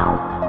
Wow.